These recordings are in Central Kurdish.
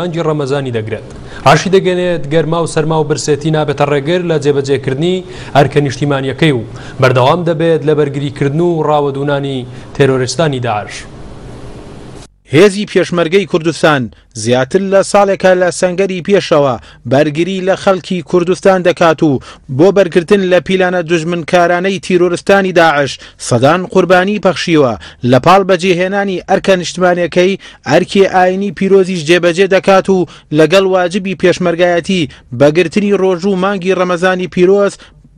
مانگی ڕەمەزانی دەگرێت. ڕاشیدەگەیەنێت، گەرما و سەرما و برسێتی نابێتە ڕێگر لە جێبەجێکردنی ئەرکە نیشتیمانییەکەی و بەردەوام دەبێت لە بەرگریکردن و ڕاوەدوونانی تێرۆریستانی داعش. هێزی پێشمەرگەی کوردستان زیاتر لە ساڵێکە لە سەنگەری پێشەوە بەرگری لە خەڵکی کوردستان دەکات و بۆ بەرگرتن لە پیلانە دوژمنکارانەی تیرۆرستانی داعش سەدان قوربانی پەخشیوە لە پاڵ بەجێهێنانی ئەرکە نیشتمانەکەی ئەرکی ئاینی پیرۆزیش جێبەجێ دەکات و لەگەڵ واجبی پێشمەرگایەتی بە گرتنی ڕۆژوو و مانگی ڕەمەزانی پیرۆز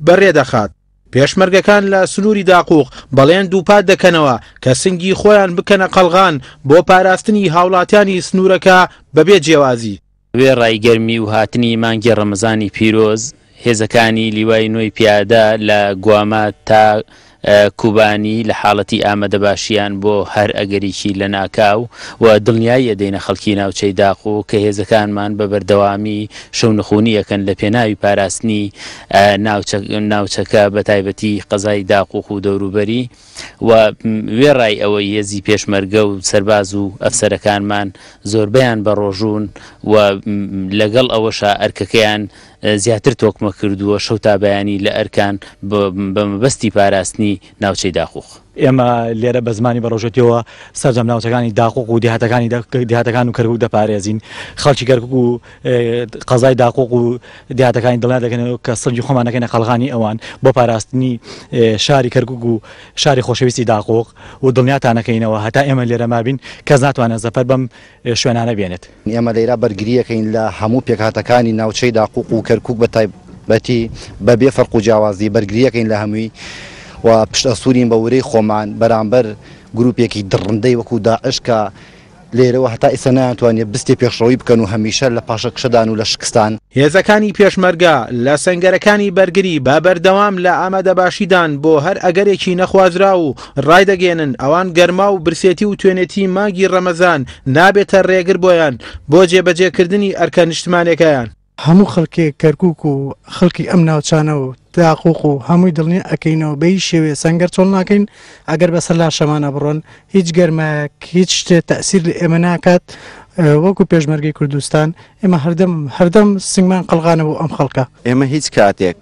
بەڕێ دەخات. پێشمەرگەکان لە سنووری داقووق بەڵێن دووپات دەکەنەوە کە سنگی خۆیان بکەنە قەڵغان بۆ پاراستنی هاوڵاتیانی سنوورەکە بەبێ جێوازی. وێڕای گەرمی و هاتنی مانگی ڕەمەزانی پیرۆز، هێزەکانی لیوای نۆی پیادە لە گواما تا کوبانی لە حاڵەتی ئامادەباشییان بۆ هەر ئەگەریکی لەناکاو و دڵنیاییە دێنە خەڵکی ناوچەی داق و کە هێزەکانمان بە بەردەوامی شەونخونی ئەکەن لە پێناوی پاراستنی ناوچەکە بەتایبەتی قەزای داق و دەوروبەری. و وێڕای ئەوەی هێزی پێشمەرگە و سەرباز و ئەفسەرەکانمان زۆربەیان بەڕۆژوون و لەگەڵ ئەوەشا ئەرکەکەیان زیاتر تۆکمە کردووە شەو تا بەیانی لە ئەرکان بە مەبەستی پاراستنی ناوچەی داقوق. ئێمە لێرە بە زمانی بەڕۆژێتیەوە سەرجەم ناوچەکانی داقوق و دێهاتەکانی دێهاتەکان و کەرکک دەپارێزین خەڵکی کەرکک و قەزای داقوق و دیاتەکانی دڵنیا دەکەنەوە کە سنگی خۆمان نەکەینە قەلغانی ئەوان بۆ پاراستنی شاری کەرکک و شاری خۆشەویستی داقوق و دڵنیاتانەکەینەوە هەتا ئێمە لێرە مابین کەس ناتوانێت زەفەر بەم شوێنانە بێنێت. ئێمە لێرە بەرگرییەکەین لە هەموو پێکهاتەکانی ناوچەی داقوق و کەرکک بە تایبەتی بەبێ فەرق و جیاوازی بەرگرییەکەین لە هەمووی و پشتئەستوورین بە ورەی خۆمان بەرامبەر گروپێکی دڕندەی وەکو داعش کە لێرەوە هەتا ئیستا نەیانتوانیە بستێ پێشڕەوی بکەن و هەمیشە لە پاشەکشەدان و لە شکستان. هێزەکانی پێشمەرگە لە سەنگەرەکانی بەرگری بە بەردەوام لە ئامادەباشیدان بۆ هەر ئەگەرێکی نەخوازراو و ڕایدەگەیەنن ئەوان گەرما و برسێتی و توێنێتی مانگی ڕەمەزان نابێتە ڕێگر بۆیان بۆ جێبەجێکردنی ئەرکە نیشتمانێکەیان. هەموو خەڵکی کەرکوک و خەڵکی ئەم ناوچانە و داقوق و هەمووی دڵنیا ئەکەینەوە بەی شێوێ سەنگەر چۆڵ ناکەین ئەگەر بەسەر لاشەمانە بڕۆن هیچ گەرمایەک هیچ شتێ تەسیر لە ئێمە ناکات وەکو پێشمەرگی کوردستان ئێمە هەردەم هەردەم سنگمان قەلغانە بۆ ئەم خەڵکە ئێمە هیچ کاتێک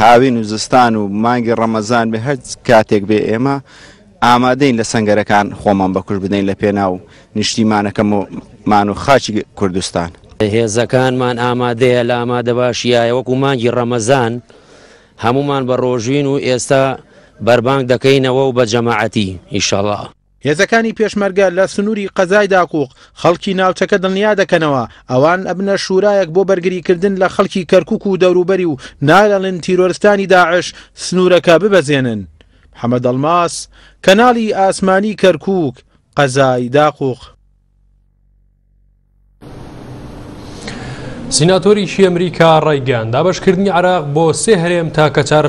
هاوین و زستان و مانگی ڕەمەزان بێ هەر کاتێک بێ ئێمە ئامادەین لە سەنگەرەکان خۆمان بەکوشت بدەین لە پێناو نیشتیمانەکەمان و خاکی کوردستان. هێزەکانمان ئامادەیە لە ئامادەباشیایە وەکو مانگی ڕەمەزان هەموومان بە ڕۆژوین و ئێستا بەربانگ دەکەینەوە و بە جەماعەتی ئیشەڵا. هێزەکانی پێشمەرگە لە سنوری قەزای داقوق خەڵکی ناوچەکە دڵنیا دەکەنەوە ئەوان ئەبنە شورایەک بۆ بەرگریکردن لە خەڵکی کەرکوک و دەوروبەری و نایەڵن تیرۆرستانی داعش سنورەکە ببەزێنن. حەمەد ئەڵماس، کەناڵی ئاسمانی کەرکووک، قەزای داقووق. سیناتۆریی ئەمریکا ڕایگەیاند، دابەشکردنی عێراق بۆ سێ هەرێم تاکە چارەسەرە.